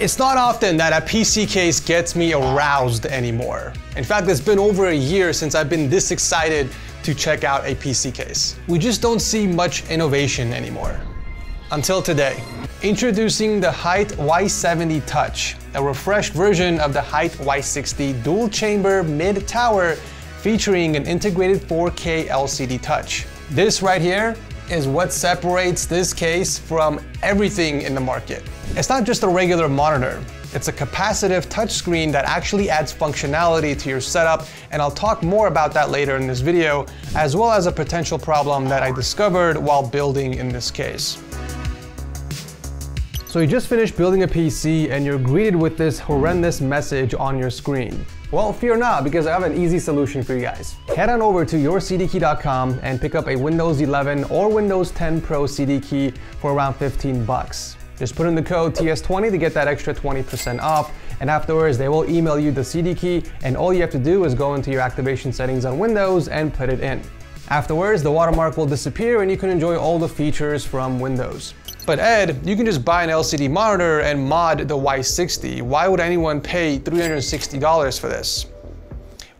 It's not often that a PC case gets me aroused anymore. In fact, it's been over a year since I've been this excited to check out a PC case. We just don't see much innovation anymore. Until today. Introducing the Hyte Y70 Touch, a refreshed version of the Hyte Y60 dual chamber mid tower featuring an integrated 4K LCD touch. This right here is what separates this case from everything in the market. It's not just a regular monitor. It's a capacitive touchscreen that actually adds functionality to your setup, and I'll talk more about that later in this video, as well as a potential problem that I discovered while building in this case. So you just finished building a PC and you're greeted with this horrendous message on your screen. Well, fear not, because I have an easy solution for you guys. Head on over to yourcdkey.com and pick up a Windows 11 or Windows 10 Pro CD key for around 15 bucks. Just put in the code TS20 to get that extra 20% off, and afterwards they will email you the CD key, and all you have to do is go into your activation settings on Windows and put it in. Afterwards, the watermark will disappear and you can enjoy all the features from Windows. But Ed, you can just buy an LCD monitor and mod the Y60. Why would anyone pay $360 for this?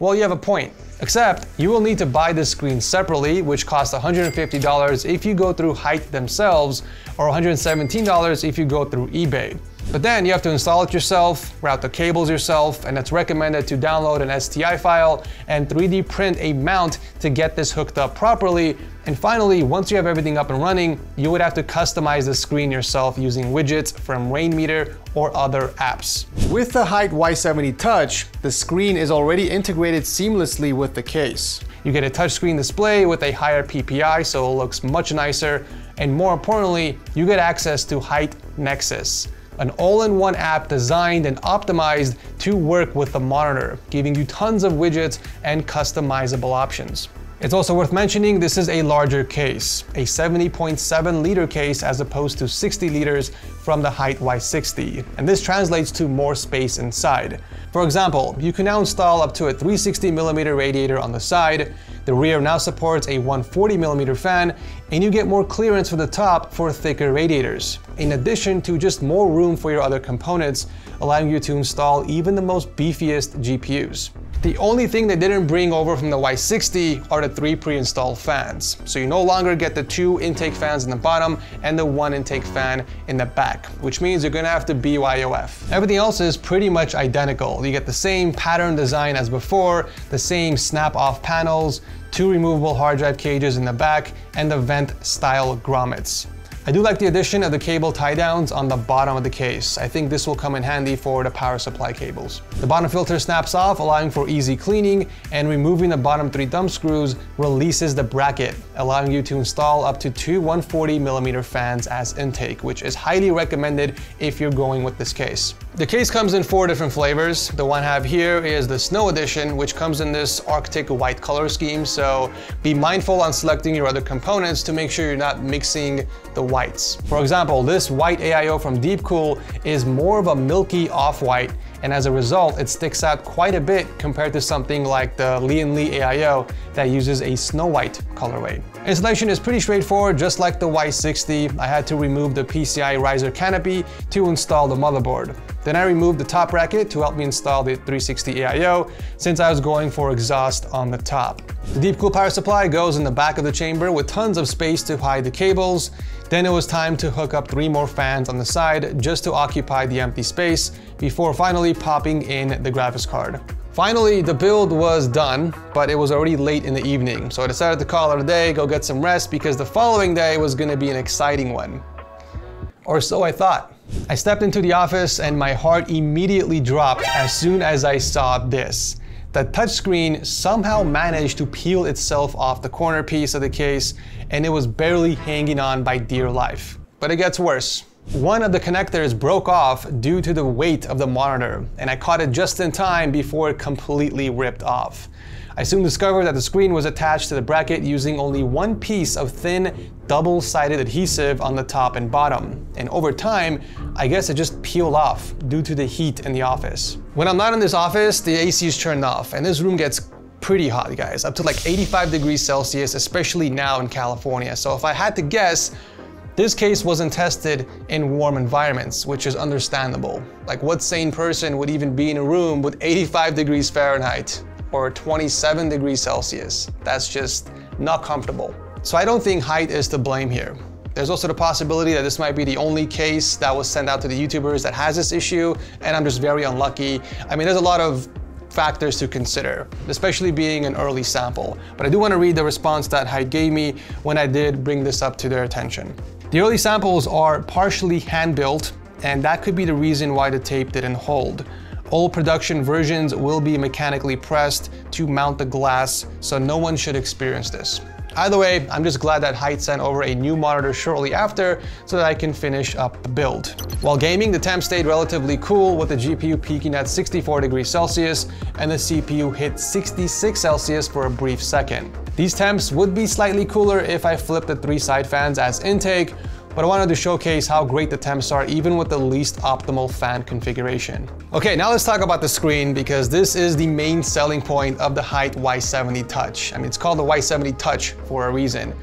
Well, you have a point. Except you will need to buy this screen separately, which costs $150 if you go through Hyte themselves, or $117 if you go through eBay. But then you have to install it yourself, route the cables yourself, and it's recommended to download an STL file and 3D print a mount to get this hooked up properly. And finally, once you have everything up and running, you would have to customize the screen yourself using widgets from Rainmeter or other apps. With the Hyte Y70 Touch, the screen is already integrated seamlessly with the case. You get a touchscreen display with a higher PPI, so it looks much nicer. And more importantly, you get access to Hyte Nexus an all-in-one app designed and optimized to work with the monitor, giving you tons of widgets and customizable options. It's also worth mentioning this is a larger case, a 70.7 liter case as opposed to 60 liters from the Hyte Y60, and this translates to more space inside. For example, you can now install up to a 360mm radiator on the side, the rear now supports a 140mm fan, and you get more clearance for the top for thicker radiators, in addition to just more room for your other components, allowing you to install even the most beefiest GPUs. The only thing they didn't bring over from the Y60 are the three pre-installed fans. So you no longer get the two intake fans in the bottom and the one intake fan in the back, which means you're gonna have to BYOF. Everything else is pretty much identical. You get the same pattern design as before, the same snap-off panels, two removable hard drive cages in the back, and the vent style grommets. I do like the addition of the cable tie downs on the bottom of the case. I think this will come in handy for the power supply cables. The bottom filter snaps off, allowing for easy cleaning, and removing the bottom three thumb screws releases the bracket, allowing you to install up to two 140 millimeter fans as intake, which is highly recommended if you're going with this case. The case comes in four different flavors. The one I have here is the Snow Edition, which comes in this Arctic white color scheme, so be mindful on selecting your other components to make sure you're not mixing the For example, this white AIO from Deepcool is more of a milky off-white and as a result, it sticks out quite a bit compared to something like the Lian Li AIO that uses a snow white colorway. Installation is pretty straightforward, just like the Y60. I had to remove the PCI riser canopy to install the motherboard. Then I removed the top bracket to help me install the 360 AIO since I was going for exhaust on the top. The Deepcool power supply goes in the back of the chamber with tons of space to hide the cables. Then it was time to hook up three more fans on the side just to occupy the empty space before finally popping in the graphics card. Finally, the build was done, but it was already late in the evening, so I decided to call it a day, go get some rest, because the following day was gonna be an exciting one. Or so I thought. I stepped into the office and my heart immediately dropped as soon as I saw this the touchscreen somehow managed to peel itself off the corner piece of the case and it was barely hanging on by dear life. But it gets worse. One of the connectors broke off due to the weight of the monitor and I caught it just in time before it completely ripped off. I soon discovered that the screen was attached to the bracket using only one piece of thin, double-sided adhesive on the top and bottom. And over time, I guess it just peeled off due to the heat in the office. When I'm not in this office, the AC is turned off and this room gets pretty hot, guys, up to like 85 degrees Celsius, especially now in California. So if I had to guess, This case wasn't tested in warm environments, which is understandable. Like what sane person would even be in a room with 85 degrees Fahrenheit or 27 degrees Celsius? That's just not comfortable. So I don't think Hyte is to blame here. There's also the possibility that this might be the only case that was sent out to the YouTubers that has this issue, and I'm just very unlucky. I mean, there's a lot of factors to consider, especially being an early sample. But I do want to read the response that Hyte gave me when I did bring this up to their attention. The early samples are partially hand-built, and that could be the reason why the tape didn't hold. All production versions will be mechanically pressed to mount the glass, so no one should experience this. Either way, I'm just glad that Hyte sent over a new monitor shortly after so that I can finish up the build. While gaming, the temp stayed relatively cool with the GPU peaking at 64 degrees Celsius and the CPU hit 66 Celsius for a brief second. These temps would be slightly cooler if I flipped the three side fans as intake, but I wanted to showcase how great the temps are even with the least optimal fan configuration. Okay, now let's talk about the screen because this is the main selling point of the Hyte Y70 Touch. I mean, it's called the Y70 Touch for a reason.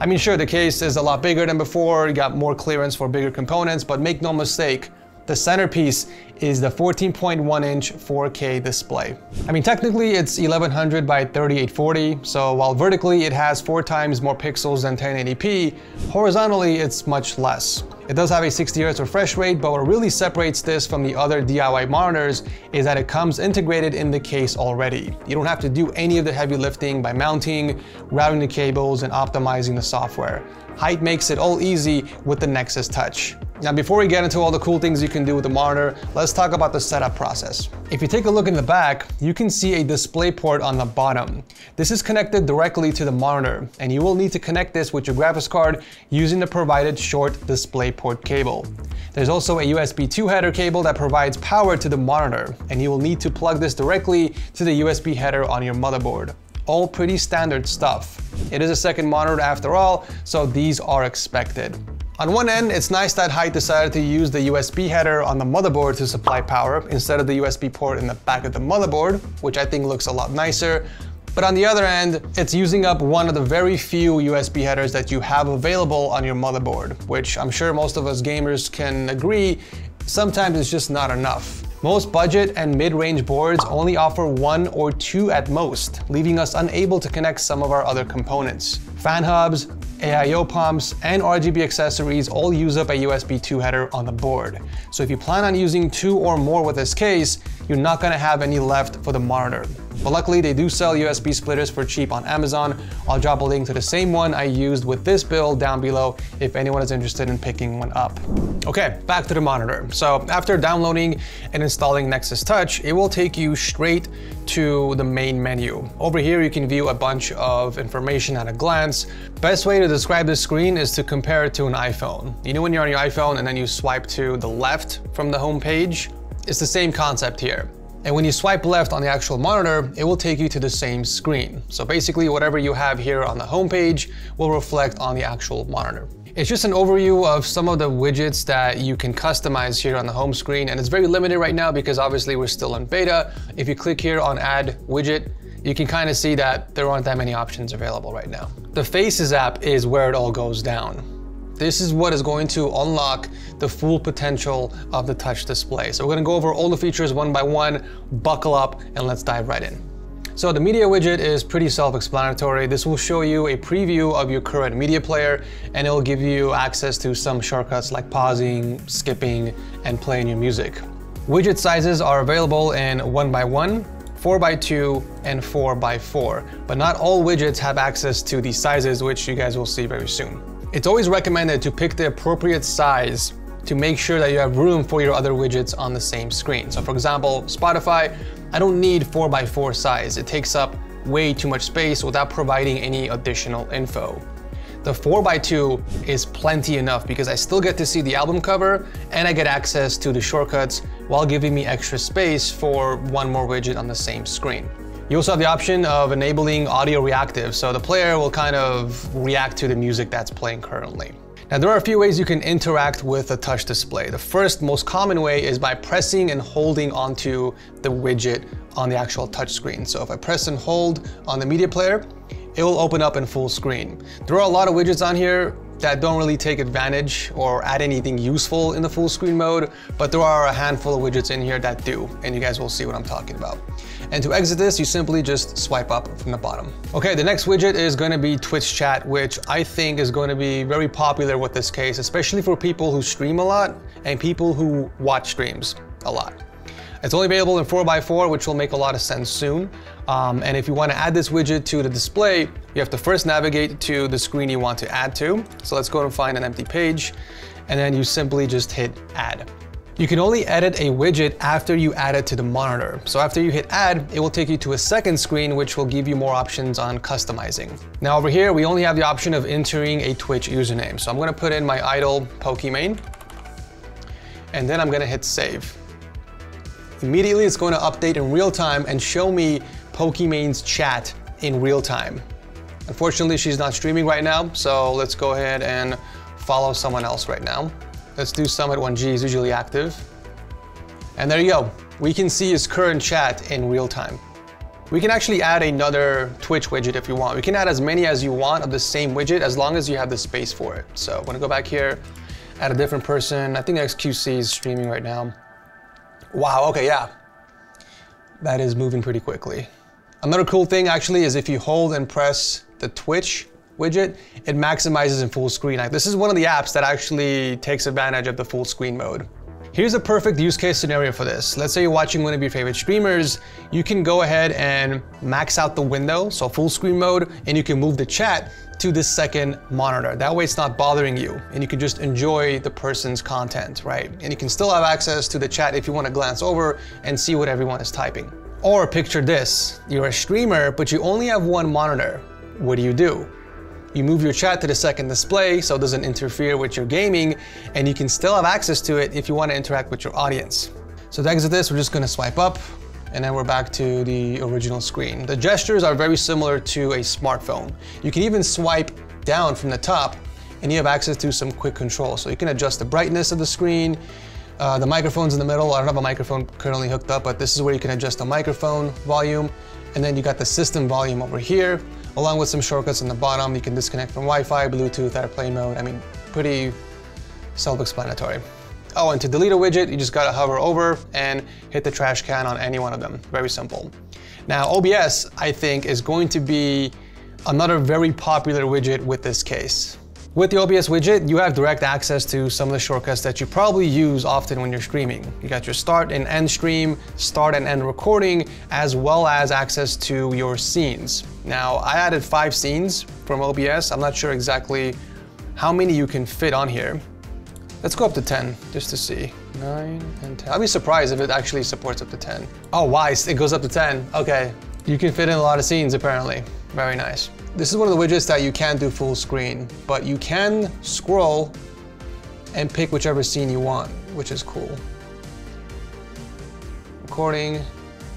I mean, sure, the case is a lot bigger than before, you got more clearance for bigger components, but make no mistake, the centerpiece is the 14.1 inch 4K display. I mean, technically it's 1100 by 3840, so while vertically it has four times more pixels than 1080p, horizontally it's much less. It does have a 60 Hz refresh rate, but what really separates this from the other DIY monitors is that it comes integrated in the case already. You don't have to do any of the heavy lifting by mounting, routing the cables, and optimizing the software. Hyte makes it all easy with the Nexus Touch. Now before we get into all the cool things you can do with the monitor, let's talk about the setup process. If you take a look in the back, you can see a display port on the bottom. This is connected directly to the monitor, and you will need to connect this with your graphics card using the provided short display port cable. There's also a USB 2 header cable that provides power to the monitor, and you will need to plug this directly to the USB header on your motherboard. All pretty standard stuff. It is a second monitor after all, so these are expected. On one end, it's nice that Hyte decided to use the USB header on the motherboard to supply power instead of the USB port in the back of the motherboard, which I think looks a lot nicer. But on the other end, it's using up one of the very few USB headers that you have available on your motherboard, which I'm sure most of us gamers can agree, sometimes it's just not enough. Most budget and mid-range boards only offer one or two at most, leaving us unable to connect some of our other components. Fan hubs, AIO pumps, and RGB accessories all use up a USB 2 header on the board. So if you plan on using two or more with this case, you're not gonna have any left for the monitor. But luckily they do sell USB splitters for cheap on Amazon. I'll drop a link to the same one I used with this build down below if anyone is interested in picking one up. Okay, back to the monitor. So after downloading and installing Nexus Touch, it will take you straight to the main menu. Over here you can view a bunch of information at a glance. Best way to describe this screen is to compare it to an iPhone. You know when you're on your iPhone and then you swipe to the left from the home page? It's the same concept here. And when you swipe left on the actual monitor, it will take you to the same screen. So basically whatever you have here on the home page will reflect on the actual monitor. It's just an overview of some of the widgets that you can customize here on the home screen and it's very limited right now because obviously we're still in beta. If you click here on add widget, you can kind of see that there aren't that many options available right now. The Faces app is where it all goes down. This is what is going to unlock the full potential of the touch display. So we're gonna go over all the features one by one, buckle up, and let's dive right in. So the media widget is pretty self-explanatory. This will show you a preview of your current media player and it will give you access to some shortcuts like pausing, skipping, and playing your music. Widget sizes are available in 1x1, 4x2, and 4x4, but not all widgets have access to these sizes, which you guys will see very soon. It's always recommended to pick the appropriate size to make sure that you have room for your other widgets on the same screen. So for example, Spotify, I don't need 4x4 size. It takes up way too much space without providing any additional info. The 4x2 is plenty enough because I still get to see the album cover and I get access to the shortcuts while giving me extra space for one more widget on the same screen. You also have the option of enabling audio reactive, so the player will kind of react to the music that's playing currently. Now there are a few ways you can interact with a touch display. The first most common way is by pressing and holding onto the widget on the actual touch screen. So if I press and hold on the media player, it will open up in full screen. There are a lot of widgets on here that don't really take advantage or add anything useful in the full screen mode, but there are a handful of widgets in here that do, and you guys will see what I'm talking about. And to exit this, you simply just swipe up from the bottom. Okay, the next widget is gonna be Twitch chat, which I think is gonna be very popular with this case, especially for people who stream a lot and people who watch streams a lot. It's only available in 4x4, which will make a lot of sense soon. Um, and if you want to add this widget to the display, you have to first navigate to the screen you want to add to. So let's go and find an empty page, and then you simply just hit add. You can only edit a widget after you add it to the monitor. So after you hit add, it will take you to a second screen, which will give you more options on customizing. Now over here, we only have the option of entering a Twitch username. So I'm gonna put in my idol Pokimane, and then I'm gonna hit save. Immediately, it's going to update in real time and show me Pokimane's chat in real time. Unfortunately, she's not streaming right now, so let's go ahead and follow someone else right now. Let's do Summit 1G, is usually active. And there you go. We can see his current chat in real time. We can actually add another Twitch widget if you want. We can add as many as you want of the same widget as long as you have the space for it. So I'm gonna go back here, add a different person. I think XQC is streaming right now. Wow, okay, yeah. That is moving pretty quickly. Another cool thing actually is if you hold and press the Twitch widget, it maximizes in full screen. Like, this is one of the apps that actually takes advantage of the full screen mode. Here's a perfect use case scenario for this. Let's say you're watching one of your favorite streamers. You can go ahead and max out the window, so full screen mode, and you can move the chat to the second monitor. That way it's not bothering you and you can just enjoy the person's content, right? And you can still have access to the chat if you want to glance over and see what everyone is typing. Or picture this, you're a streamer, but you only have one monitor. What do you do? You move your chat to the second display so it doesn't interfere with your gaming and you can still have access to it if you want to interact with your audience. So to exit this, we're just going to swipe up, and then we're back to the original screen. The gestures are very similar to a smartphone. You can even swipe down from the top and you have access to some quick control. So you can adjust the brightness of the screen, uh, the microphone's in the middle. I don't have a microphone currently hooked up, but this is where you can adjust the microphone volume. And then you got the system volume over here, along with some shortcuts on the bottom. You can disconnect from Wi-Fi, Bluetooth, airplane mode. I mean, pretty self-explanatory. Oh, and to delete a widget, you just gotta hover over and hit the trash can on any one of them. Very simple. Now, OBS, I think, is going to be another very popular widget with this case. With the OBS widget, you have direct access to some of the shortcuts that you probably use often when you're streaming. You got your start and end stream, start and end recording, as well as access to your scenes. Now, I added five scenes from OBS. I'm not sure exactly how many you can fit on here, Let's go up to 10 just to see. 9 and 10. I'll be surprised if it actually supports up to 10. Oh, wise, it goes up to 10. Okay. You can fit in a lot of scenes apparently. Very nice. This is one of the widgets that you can't do full screen, but you can scroll and pick whichever scene you want, which is cool. Recording,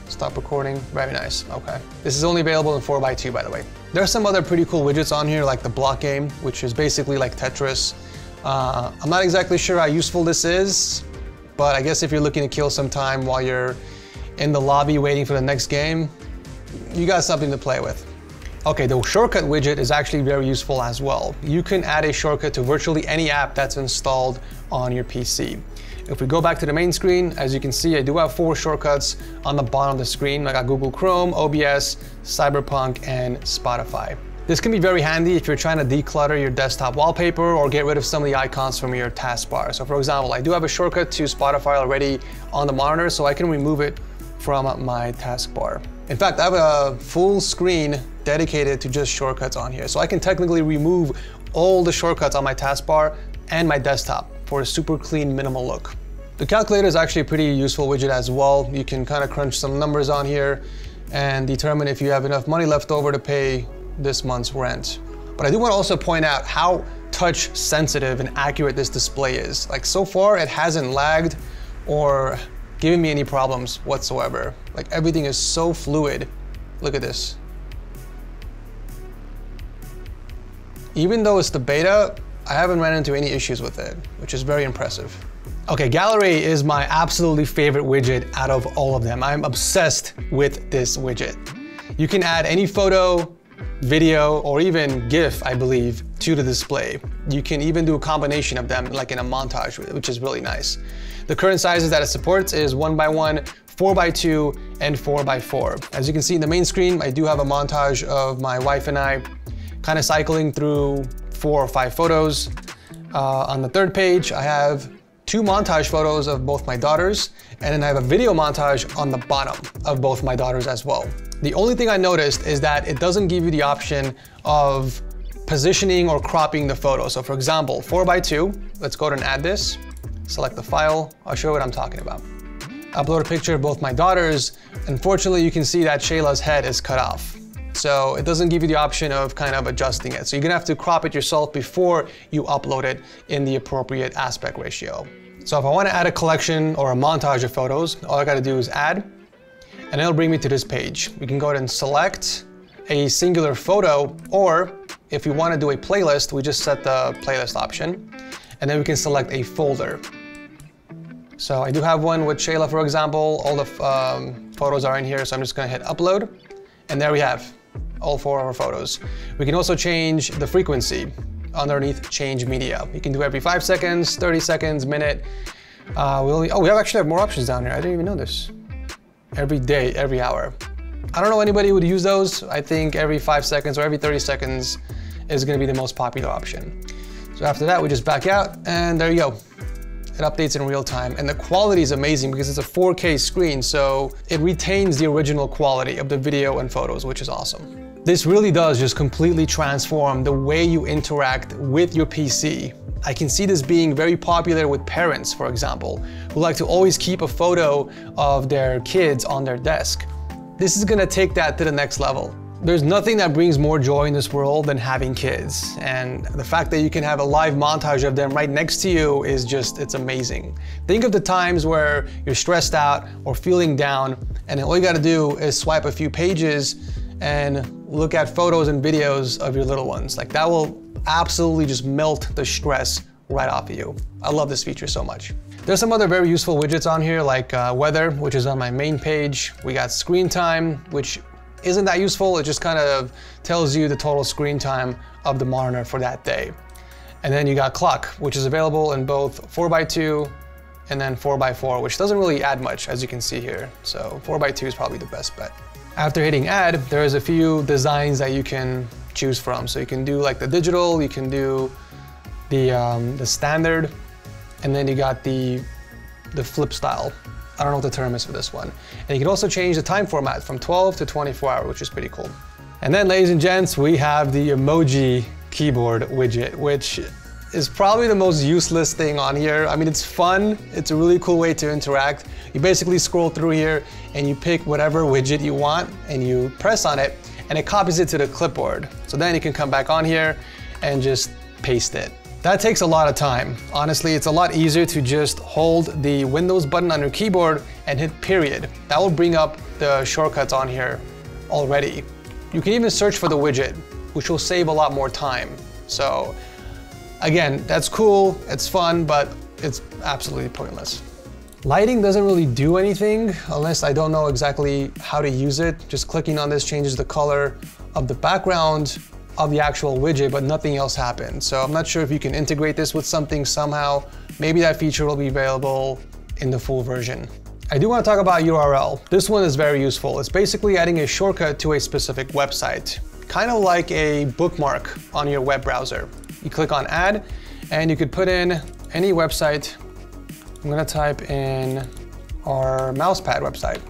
stop recording, very nice, okay. This is only available in 4x2 by the way. There are some other pretty cool widgets on here like the block game, which is basically like Tetris. Uh, I'm not exactly sure how useful this is, but I guess if you're looking to kill some time while you're in the lobby waiting for the next game, you got something to play with. Okay, the shortcut widget is actually very useful as well. You can add a shortcut to virtually any app that's installed on your PC. If we go back to the main screen, as you can see, I do have four shortcuts on the bottom of the screen. I got Google Chrome, OBS, Cyberpunk, and Spotify. This can be very handy if you're trying to declutter your desktop wallpaper or get rid of some of the icons from your taskbar. So for example, I do have a shortcut to Spotify already on the monitor, so I can remove it from my taskbar. In fact, I have a full screen dedicated to just shortcuts on here. So I can technically remove all the shortcuts on my taskbar and my desktop for a super clean, minimal look. The calculator is actually a pretty useful widget as well. You can kind of crunch some numbers on here and determine if you have enough money left over to pay this month's rent. But I do want to also point out how touch sensitive and accurate this display is. Like so far it hasn't lagged or given me any problems whatsoever. Like everything is so fluid. Look at this. Even though it's the beta, I haven't ran into any issues with it, which is very impressive. Okay, Gallery is my absolutely favorite widget out of all of them. I'm obsessed with this widget. You can add any photo, video, or even GIF, I believe, to the display. You can even do a combination of them like in a montage, which is really nice. The current sizes that it supports is one by one, four by two, and four by four. As you can see in the main screen, I do have a montage of my wife and I kind of cycling through four or five photos. Uh, on the third page, I have two montage photos of both my daughters, and then I have a video montage on the bottom of both my daughters as well. The only thing I noticed is that it doesn't give you the option of positioning or cropping the photo. So for example, 4x2, let's go ahead and add this, select the file, I'll show you what I'm talking about. Upload a picture of both my daughters. Unfortunately, you can see that Shayla's head is cut off. So it doesn't give you the option of kind of adjusting it. So you're gonna have to crop it yourself before you upload it in the appropriate aspect ratio. So if I wanna add a collection or a montage of photos, all I gotta do is add, and it'll bring me to this page. We can go ahead and select a singular photo, or if we wanna do a playlist, we just set the playlist option, and then we can select a folder. So I do have one with Shayla, for example. All the um, photos are in here, so I'm just gonna hit upload. And there we have all four of our photos. We can also change the frequency underneath change media. You can do every five seconds, 30 seconds, minute. Uh, we oh, we have actually have more options down here. I didn't even know this. Every day, every hour. I don't know anybody would use those. I think every five seconds or every 30 seconds is gonna be the most popular option. So after that, we just back out and there you go. It updates in real time and the quality is amazing because it's a 4K screen, so it retains the original quality of the video and photos, which is awesome. This really does just completely transform the way you interact with your PC. I can see this being very popular with parents, for example, who like to always keep a photo of their kids on their desk. This is gonna take that to the next level. There's nothing that brings more joy in this world than having kids. And the fact that you can have a live montage of them right next to you is just, it's amazing. Think of the times where you're stressed out or feeling down and all you gotta do is swipe a few pages and look at photos and videos of your little ones. Like that will absolutely just melt the stress right off of you. I love this feature so much. There's some other very useful widgets on here like uh, weather, which is on my main page. We got screen time, which isn't that useful. It just kind of tells you the total screen time of the monitor for that day. And then you got clock, which is available in both 4x2 and then 4x4, which doesn't really add much, as you can see here. So 4x2 is probably the best bet. After hitting add, there's a few designs that you can choose from. So you can do like the digital, you can do the, um, the standard, and then you got the, the flip style. I don't know what the term is for this one. And you can also change the time format from 12 to 24 hour, which is pretty cool. And then ladies and gents, we have the emoji keyboard widget, which is probably the most useless thing on here. I mean, it's fun. It's a really cool way to interact. You basically scroll through here and you pick whatever widget you want and you press on it and it copies it to the clipboard. So then you can come back on here and just paste it. That takes a lot of time. Honestly, it's a lot easier to just hold the Windows button on your keyboard and hit period. That will bring up the shortcuts on here already. You can even search for the widget, which will save a lot more time. So again, that's cool, it's fun, but it's absolutely pointless. Lighting doesn't really do anything unless I don't know exactly how to use it. Just clicking on this changes the color of the background of the actual widget, but nothing else happened. So I'm not sure if you can integrate this with something somehow. Maybe that feature will be available in the full version. I do want to talk about URL. This one is very useful. It's basically adding a shortcut to a specific website, kind of like a bookmark on your web browser. You click on add and you could put in any website. I'm going to type in our mousepad website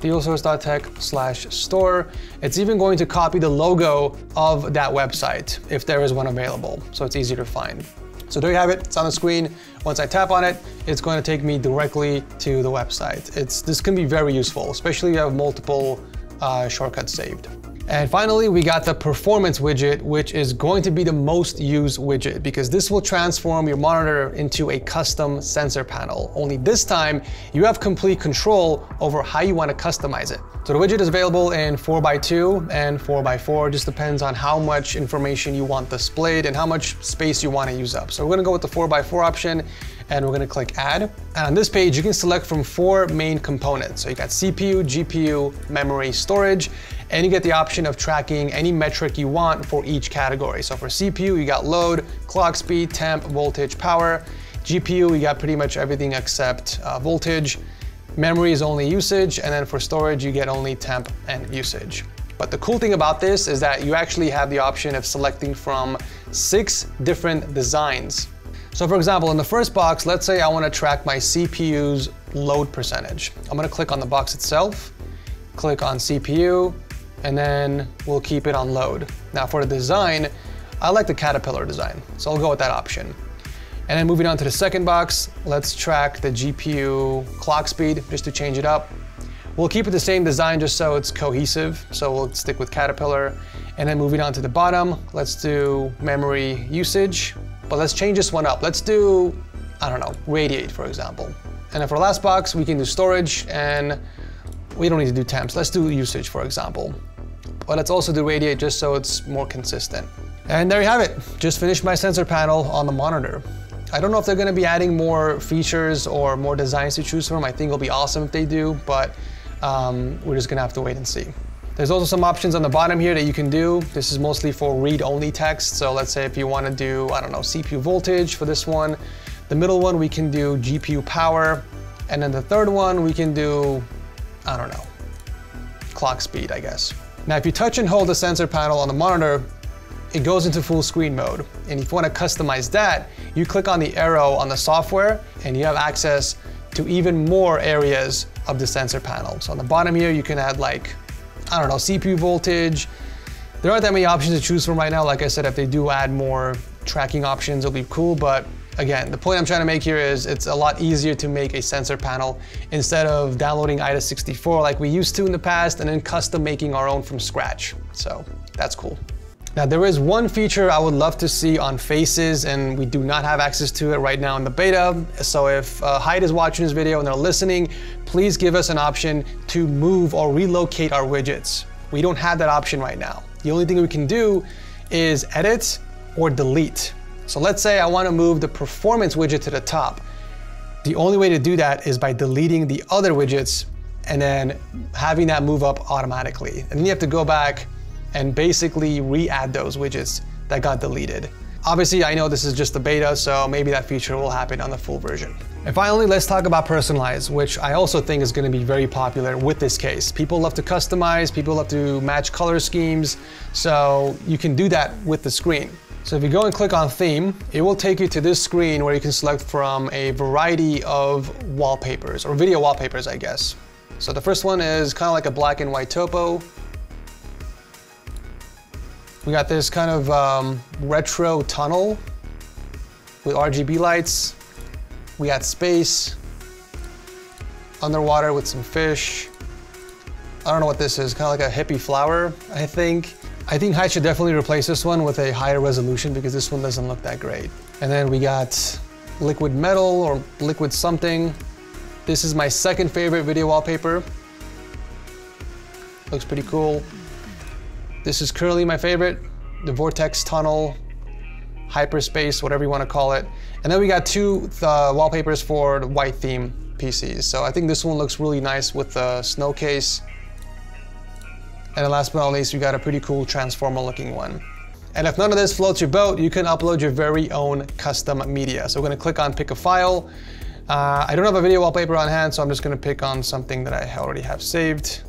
dealsource.tech slash store. It's even going to copy the logo of that website if there is one available, so it's easy to find. So there you have it, it's on the screen. Once I tap on it, it's going to take me directly to the website. It's, this can be very useful, especially if you have multiple uh, shortcuts saved. And finally, we got the performance widget, which is going to be the most used widget because this will transform your monitor into a custom sensor panel. Only this time, you have complete control over how you want to customize it. So the widget is available in 4x2 and 4x4, just depends on how much information you want displayed and how much space you want to use up. So we're gonna go with the 4x4 option and we're gonna click add. And on this page, you can select from four main components. So you got CPU, GPU, memory, storage, and you get the option of tracking any metric you want for each category. So for CPU, you got load, clock speed, temp, voltage, power. GPU, you got pretty much everything except uh, voltage. Memory is only usage, and then for storage, you get only temp and usage. But the cool thing about this is that you actually have the option of selecting from six different designs. So for example, in the first box, let's say I wanna track my CPU's load percentage. I'm gonna click on the box itself, click on CPU, and then we'll keep it on load. Now for the design, I like the Caterpillar design, so I'll go with that option. And then moving on to the second box, let's track the GPU clock speed just to change it up. We'll keep it the same design just so it's cohesive. So we'll stick with Caterpillar. And then moving on to the bottom, let's do memory usage. But let's change this one up. Let's do, I don't know, radiate, for example. And then for last box, we can do storage and we don't need to do temps. Let's do usage, for example. But let's also do radiate just so it's more consistent. And there you have it. Just finished my sensor panel on the monitor. I don't know if they're gonna be adding more features or more designs to choose from. I think it'll be awesome if they do, but um, we're just gonna have to wait and see. There's also some options on the bottom here that you can do. This is mostly for read-only text. So let's say if you wanna do, I don't know, CPU voltage for this one. The middle one, we can do GPU power. And then the third one, we can do, I don't know, clock speed, I guess. Now, if you touch and hold the sensor panel on the monitor, it goes into full screen mode. And if you wanna customize that, you click on the arrow on the software and you have access to even more areas of the sensor panel. So on the bottom here, you can add like, I don't know, CPU voltage. There aren't that many options to choose from right now. Like I said, if they do add more tracking options, it'll be cool. But again, the point I'm trying to make here is it's a lot easier to make a sensor panel instead of downloading AIDA64 like we used to in the past and then custom making our own from scratch. So that's cool. Now there is one feature I would love to see on Faces and we do not have access to it right now in the beta. So if uh, Hyte is watching this video and they're listening, please give us an option to move or relocate our widgets. We don't have that option right now. The only thing we can do is edit or delete. So let's say I wanna move the performance widget to the top. The only way to do that is by deleting the other widgets and then having that move up automatically. And then you have to go back and basically re-add those widgets that got deleted. Obviously, I know this is just the beta, so maybe that feature will happen on the full version. And finally, let's talk about personalize, which I also think is gonna be very popular with this case. People love to customize, people love to match color schemes, so you can do that with the screen. So if you go and click on theme, it will take you to this screen where you can select from a variety of wallpapers, or video wallpapers, I guess. So the first one is kind of like a black and white topo. We got this kind of um, retro tunnel with RGB lights. We got space, underwater with some fish. I don't know what this is, kind of like a hippie flower, I think. I think Hyte should definitely replace this one with a higher resolution because this one doesn't look that great. And then we got liquid metal or liquid something. This is my second favorite video wallpaper. Looks pretty cool. This is currently my favorite, the Vortex Tunnel, Hyperspace, whatever you want to call it. And then we got two uh, wallpapers for the white theme PCs. So I think this one looks really nice with the snow case. And last but not least, we got a pretty cool transformer looking one. And if none of this floats your boat, you can upload your very own custom media. So we're gonna click on pick a file. Uh, I don't have a video wallpaper on hand, so I'm just gonna pick on something that I already have saved.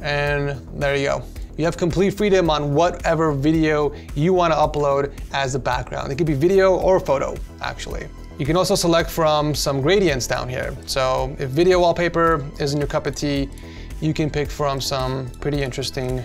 And there you go. You have complete freedom on whatever video you want to upload as a background. It could be video or photo, actually. You can also select from some gradients down here. So if video wallpaper isn't your cup of tea, you can pick from some pretty interesting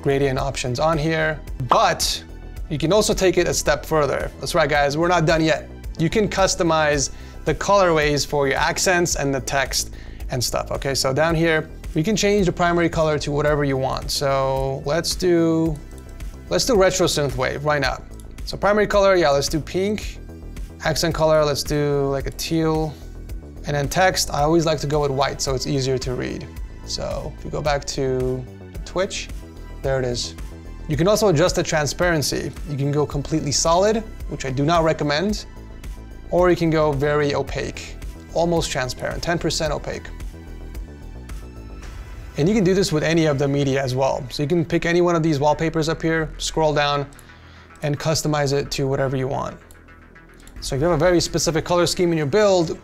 gradient options on here. But you can also take it a step further. That's right, guys, we're not done yet. You can customize the colorways for your accents and the text and stuff, okay? So down here, we can change the primary color to whatever you want. So let's do, let's do retro synthwave right now. So primary color, yeah, let's do pink. Accent color, let's do like a teal. And then text, I always like to go with white so it's easier to read. So if you go back to Twitch, there it is. You can also adjust the transparency. You can go completely solid, which I do not recommend, or you can go very opaque, almost transparent, 10% opaque. And you can do this with any of the media as well. So you can pick any one of these wallpapers up here, scroll down, and customize it to whatever you want. So if you have a very specific color scheme in your build,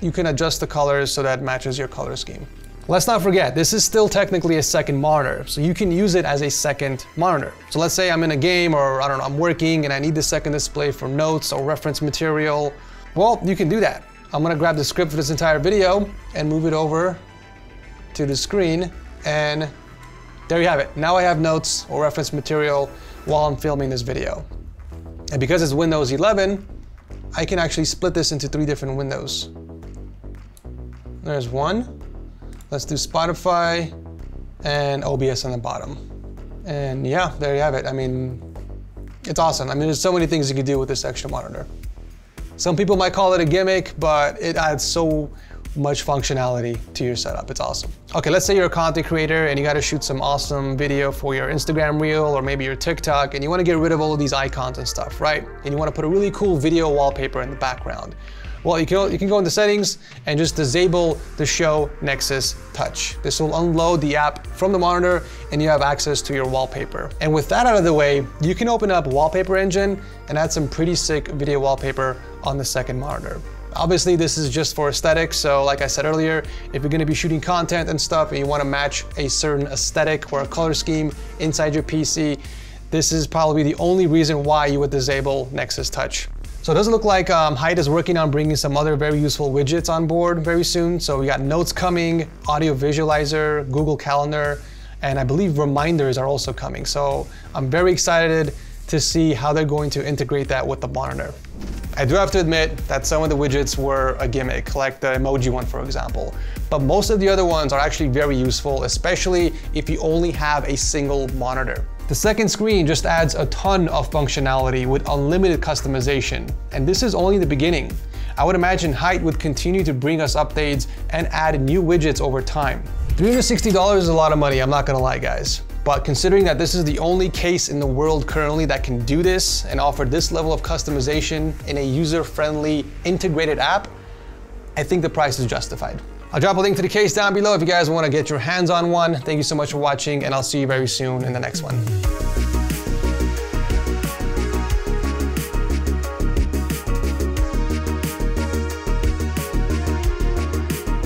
you can adjust the colors so that matches your color scheme. Let's not forget, this is still technically a second monitor, so you can use it as a second monitor. So let's say I'm in a game or I don't know, I'm working and I need the second display for notes or reference material. Well, you can do that. I'm gonna grab the script for this entire video and move it over to the screen and there you have it. Now I have notes or reference material while I'm filming this video. And because it's Windows 11, I can actually split this into three different windows. There's one. Let's do Spotify and OBS on the bottom. And yeah, there you have it. I mean, it's awesome. I mean, there's so many things you can do with this extra monitor. Some people might call it a gimmick, but it adds so much functionality to your setup. It's awesome. Okay, let's say you're a content creator and you gotta shoot some awesome video for your Instagram reel or maybe your TikTok and you wanna get rid of all of these icons and stuff, right? And you wanna put a really cool video wallpaper in the background. Well, you can, you can go into settings and just disable the show Nexus touch. This will unload the app from the monitor and you have access to your wallpaper. And with that out of the way, you can open up Wallpaper Engine and add some pretty sick video wallpaper on the second monitor. Obviously, this is just for aesthetics. So like I said earlier, if you're gonna be shooting content and stuff and you wanna match a certain aesthetic or a color scheme inside your PC, this is probably the only reason why you would disable Nexus Touch. So it doesn't look like um, is working on bringing some other very useful widgets on board very soon. So we got notes coming, audio visualizer, Google Calendar, and I believe reminders are also coming. So I'm very excited to see how they're going to integrate that with the monitor. I do have to admit that some of the widgets were a gimmick, like the emoji one, for example. But most of the other ones are actually very useful, especially if you only have a single monitor. The second screen just adds a ton of functionality with unlimited customization. And this is only the beginning. I would imagine Hyte would continue to bring us updates and add new widgets over time. $360 is a lot of money, I'm not gonna lie guys. But considering that this is the only case in the world currently that can do this and offer this level of customization in a user-friendly integrated app, I think the price is justified. I'll drop a link to the case down below if you guys want to get your hands on one. Thank you so much for watching and I'll see you very soon in the next one.